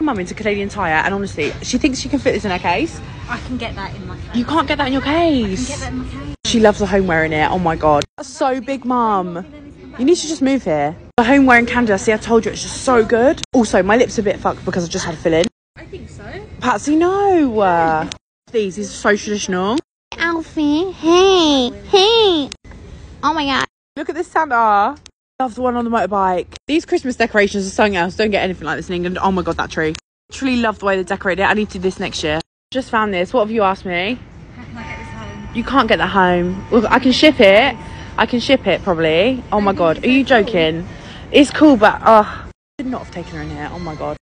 Mum into Canadian Tire, and honestly, she thinks she can fit this in her case. I can get that in my case. You can't get that in your case. Get that in my case. She loves the homeware in it. Oh my god. That's so big, mum. You need to just move here. The homeware in Canada, see, I told you, it's just so good. Also, my lips are a bit fucked because I just had a fill in. I think so. Patsy, no. Uh, these, these are so traditional. Alfie, hey, hey. Oh my god. Look at this Santa. Love the one on the motorbike. These Christmas decorations are something else. Don't get anything like this in England. Oh my god, that tree. Truly love the way they decorate it. I need to do this next year. Just found this. What have you asked me? How can I get this home? You can't get that home. Well, I can ship it. I can ship it probably. Oh my god, are you joking? It's cool, but uh, should not have taken her in here. Oh my god.